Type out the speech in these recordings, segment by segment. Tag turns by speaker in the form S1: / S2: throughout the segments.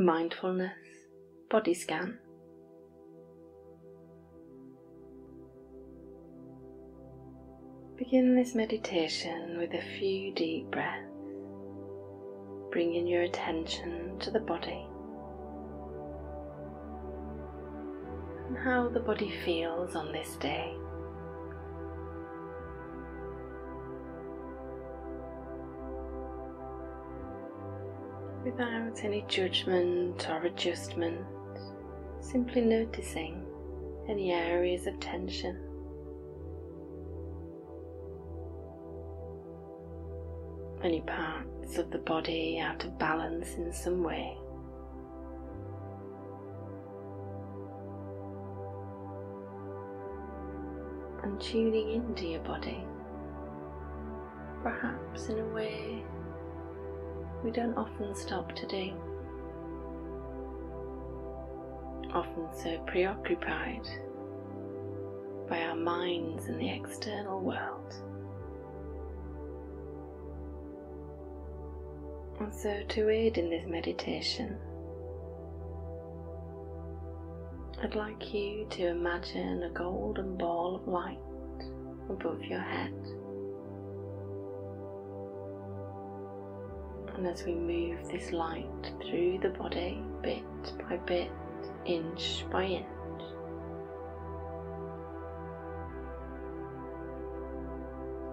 S1: mindfulness body scan. Begin this meditation with a few deep breaths, bringing your attention to the body and how the body feels on this day. Without any judgment or adjustment, simply noticing any areas of tension. Any parts of the body out of balance in some way. And tuning into your body, perhaps in a way we don't often stop to do. Often so preoccupied by our minds and the external world. And so, to aid in this meditation, I'd like you to imagine a golden ball of light above your head. And as we move this light through the body bit by bit, inch by inch,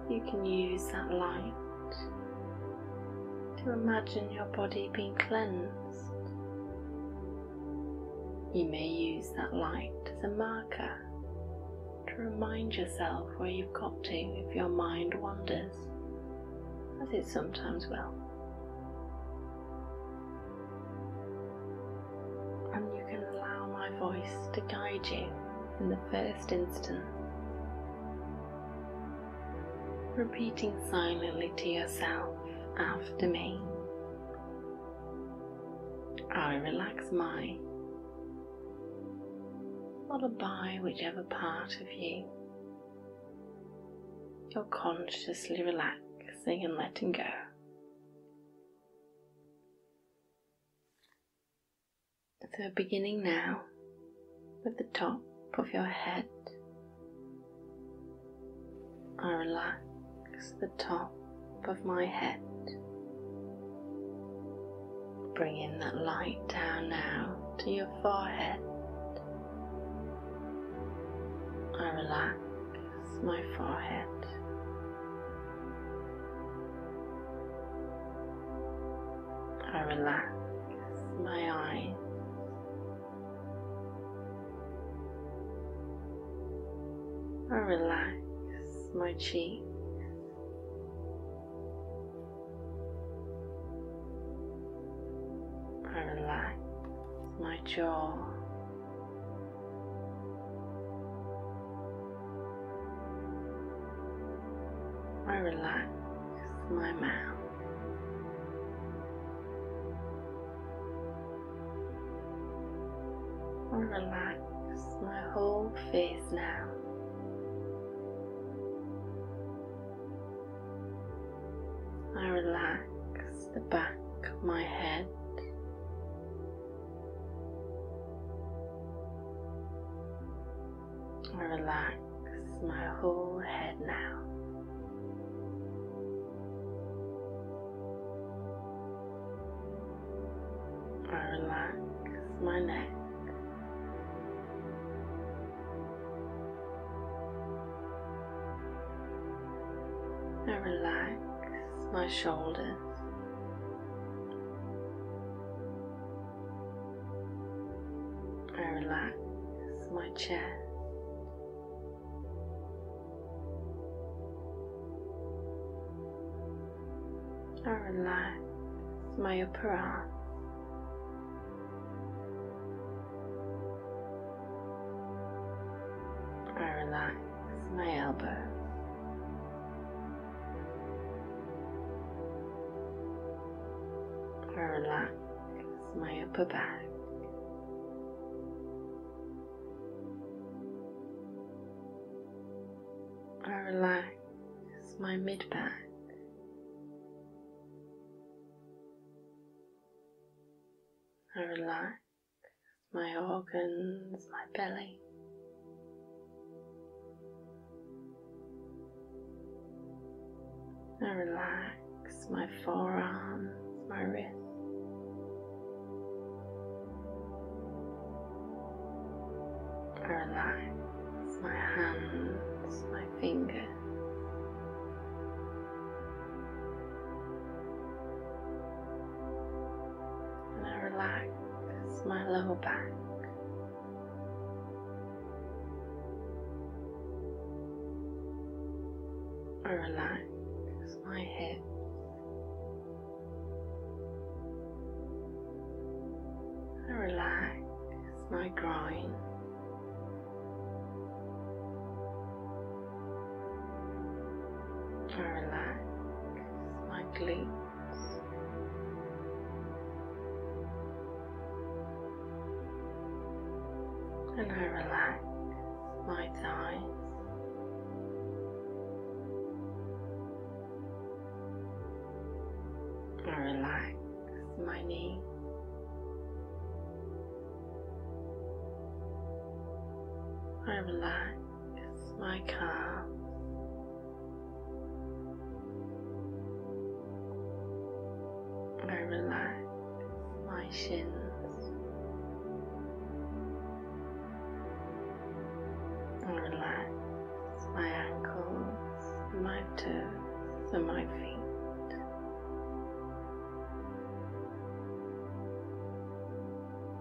S1: you can use that light to imagine your body being cleansed. You may use that light as a marker to remind yourself where you've got to if your mind wanders, as it sometimes will. My voice to guide you in the first instance, repeating silently to yourself after me. I relax my, followed by whichever part of you you're consciously relaxing and letting go. So, beginning now with the top of your head, I relax the top of my head. Bring in that light down now to your forehead. I relax my forehead. I relax my eyes. I relax my cheeks. I relax my jaw. I relax my mouth. I relax my whole face now. I relax my whole head now. I relax my neck. I relax my shoulders. I relax my chest. I relax my upper arm. I relax my elbows. I relax my upper back. I relax my mid back. I relax my organs, my belly. I relax my forearms, my wrists. I relax my hands, my lower back. I relax my hips. I relax my groin. I relax my glutes. And I relax my thighs. I relax my knees. I relax my calves. I relax my shins. Toes, and my feet.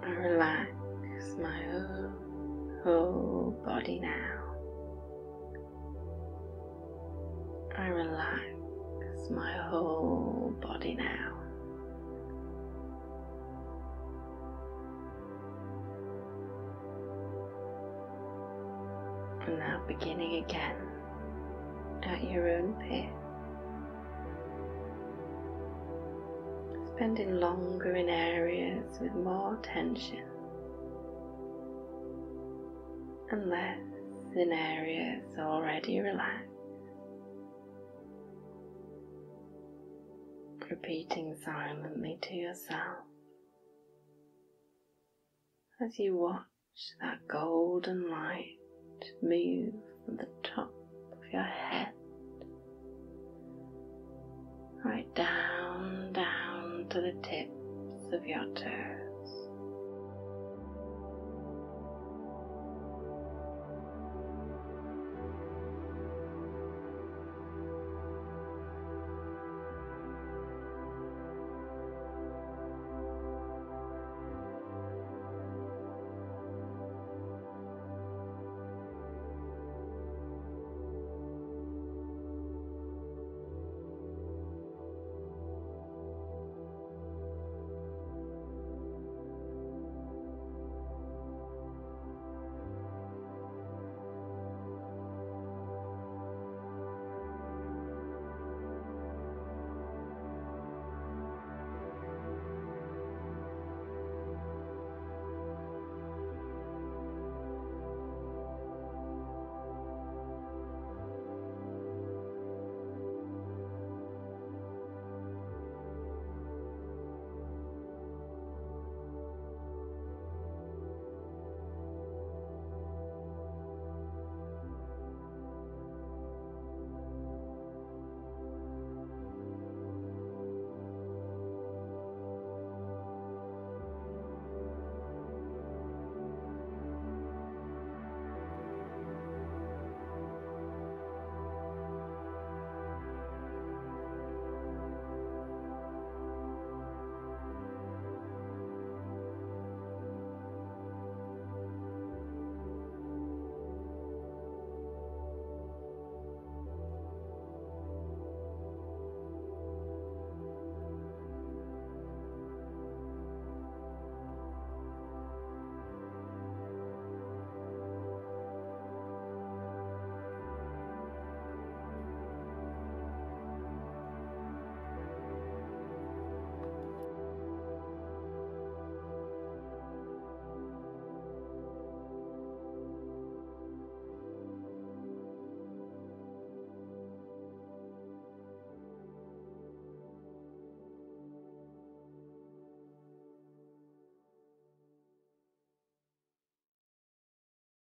S1: I relax my whole, whole body now. I relax my whole body now. And now beginning again at your own pace. Spending longer in areas with more tension and less in areas already relaxed. Repeating silently to yourself as you watch that golden light move from the top your head right down, down to the tips of your toes.